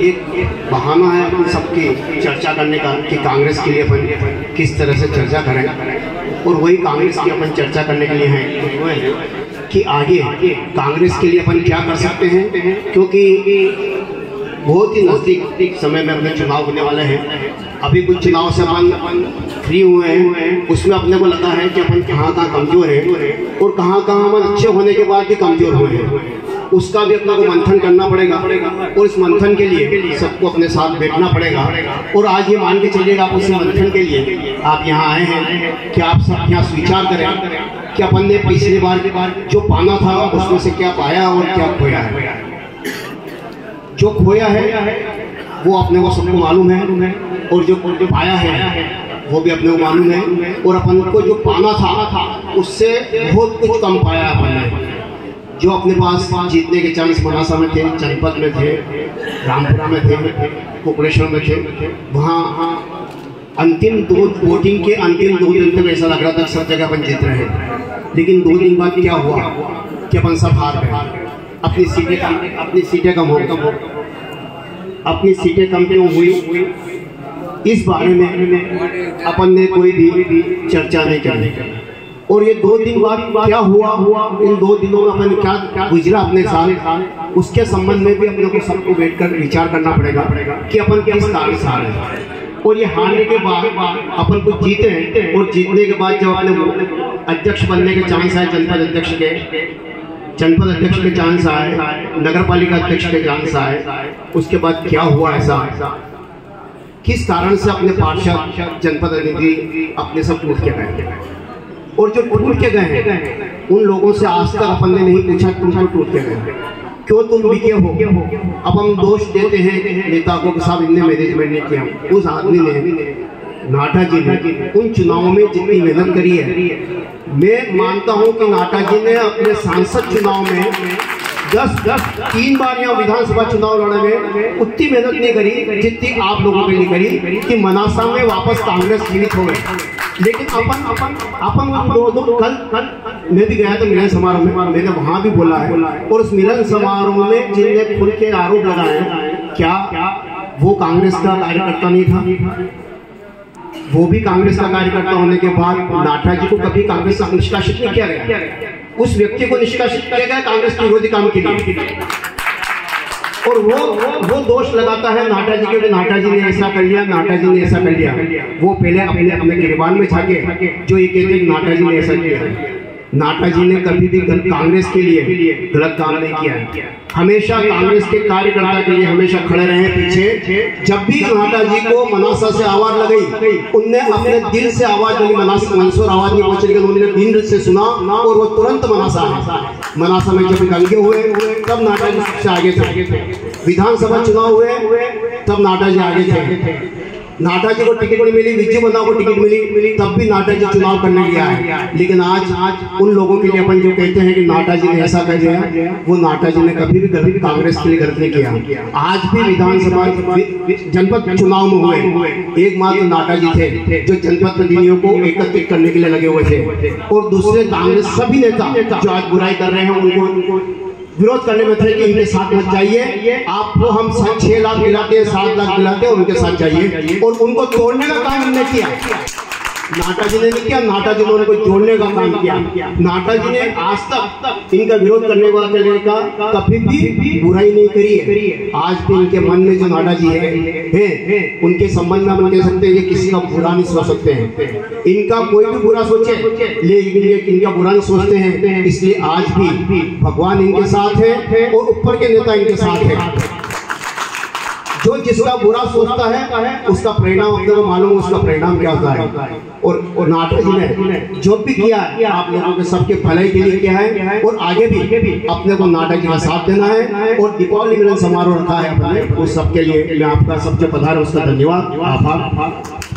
एक बहाना है अपन सबकी चर्चा करने का, कि कांग्रेस के लिए अपन किस तरह से चर्चा करें। और वही कांग्रेस की अपन चर्चा करने के लिए हैं। कि आगे कांग्रेस के लिए अपन क्या कर सकते हैं, क्योंकि बहुत ही नज़दीक समय में अपने चुनाव होने वाले हैं। अभी कुछ चुनाव से अपन फ्री हुए हैं। उसमें अपने को लगा है कि अपन कहाँ कहाँ कमज़ोर हैं और कहाँ कहाँ अपन अच्छे होने के बाद भी कमज़ोर हुए हैं। उसका भी अपने को मंथन करना पड़ेगा और इस मंथन के लिए सबको अपने साथ बैठना पड़ेगा। और आज ये मान के चलिएगा आप उस मंथन के लिए। आप यहाँ आए हैं कि आप सब यहाँ स्वीकार करें? कि अपन ने पिछली बार जो पाना था, उसमें से क्या पाया और क्या खोया है? जो खोया है, वो अपने को सबको मालूम है और जो जो पाया है, वो भी अपने को मालूम है। और अपन को जो पाना था, उससे बहुत कुछ कम पाया अपन ने। जो अपने पास जीतने के चांस मनासा में थे जनपद में थे, रामपुरा में थे कुकड़ेश्वर में थे, वहाँ अंतिम दो वोटिंग के अंतिम दो दिन तक ऐसा लग रहा था सब जगह अपन जीत रहे हैं। लेकिन दो दिन बाद क्या हुआ कि अपन सब हार गए। अपनी सीटें कम, अपनी सीटें कम हो कम हो अपनी सीटें कम क्यों हुई? इस बारे में अपन ने कोई भी चर्चा नहीं करी। और ये दो दिन बाद क्या हुआ? हुआ इन दो दिनों में अपन क्या गुजरा अपने साल उसके संबंध में भी अपने को सबको बैठकर विचार करना पड़ेगा कि अपन किस कारण से हारे और ये हारने के बाद अपन कुछ जीते हैं और जीतने के बाद जब अपने अध्यक्ष बनने के चांस आए, जनपद अध्यक्ष के, जनपद अध्यक्ष के चांस आए नगर पालिका अध्यक्ष के चांस आए, उसके बाद क्या हुआ ऐसा? किस कारण से अपने पार्षद, जनपद अधिनिधि अपने सब टूट के गए? और जो टूट के गए हैं, उन लोगों से आज तक अपन ने नहीं पूछा तुम क्यों टूट के गए। क्यों तुम बिके हो? अब हम दोष देते हैं नेता को कि साहब इनने मैनेजमेंट नहीं किया। उस आदमी ने, नाटा जी ने, उन चुनावों में जितनी मेहनत करी है। मैं मानता हूँ कि नाटा जी ने अपने सांसद चुनाव में दस दस, तीन बार यहाँ विधानसभा चुनाव लड़े में उतनी मेहनत नहीं करी जितनी आप लोगों के लिए करी कि मनासा में वापस कांग्रेस जीवित हो गए लेकिन अपन अपन अपन दो दो, कल कल मैं भी गया था मिलन समारोह में। मैंने वहाँ भी बोला है। और उस मिलन समारोह में जिनने खुल के आरोप लगाए, क्या क्या वो कांग्रेस का कार्यकर्ता नहीं था? वो भी कांग्रेस का कार्यकर्ता होने के बाद नाटा जी को कभी कांग्रेस से निष्कासित नहीं किया गया? उस व्यक्ति को निष्कासित करेगा कांग्रेस के विरोधी काम के लिए। और वो वो दोष लगाता है नाटा जी के नाटा जी ने ऐसा कर लिया नाटा जी ने ऐसा कर लिया। वो पहले अपने अपने गिरबान में छाके, जो ये कहते नाटा जी ने ऐसा किया। नाटा जी ने कभी भी कांग्रेस के लिए गलत काम नहीं किया। हमेशा कांग्रेस के कार्यकर्ता के लिए हमेशा खड़े रहे पीछे। जब भी नाटा जी को मनासा से आवाज़ लगाई, उनने अपने दिल से आवाज़ नहीं मनासा मंसूर आवाज़ नहीं पहुँची, लेकिन उन्होंने दिल से सुना और वो तुरंत मनासा है मनासा में जब दंगे हुए, तब नाटा जी सबसे आगे थे। विधानसभा चुनाव हुए, तब नाटा जी आगे थे। नाटा को टिकट नहीं मिली, विजय बंदा को टिकट मिली, तब भी नाटा जी चुनाव करने गया है। लेकिन आज आज उन लोगों के लिए अपन जो कहते हैं कि नाटा जी ने ऐसा कर दिया, वो नाटा जी ने कभी भी गलत कांग्रेस के लिए गलत नहीं किया। आज भी विधानसभा जनपद चुनाव में हुए, एकमात्र नाटा जी थे, जो जनपद प्रतिनिधियों को एकत्रित करने के लिए लगे हुए थे। और दूसरे कांग्रेस सभी नेता जो आज बुराई कर रहे हैं, उनको विरोध करने में थे कि इनके साथ मत जाइए। आपको हम छह लाख दिलाते हैं, सात लाख दिलाते हैं उनके साथ जाइए। और उनको तोड़ने का काम हमने किया। नाटा जी ने नहीं किया नाटा जी ने उनको जोड़ने का काम किया। नाटा जी ने आज तक इनका विरोध करने वाले का कभी भी बुराई नहीं करी है। आज भी इनके मन में जो नाटा जी है, है उनके संबंध में हम कह सकते हैं कि किसी का बुरा नहीं सोच सकते हैं। इनका कोई भी बुरा सोचे लेकिन ये इनका बुरा नहीं सोचते हैं इसलिए आज भी भगवान इनके साथ है और ऊपर के नेता इनके साथ है। जो जिसका बुरा सोचता है उसका परिणाम अपने को मालूम उसका परिणाम क्या होता है? और, और नाटक जी ने जो भी किया है आप लोगों के सबके भलाई के लिए किया है और आगे भी अपने को नाटक जी का साथ देना है और दीपावली मिलन समारोह रखा है उस सबके लिए मैं आपका सबसे पधार उसका धन्यवाद आभार।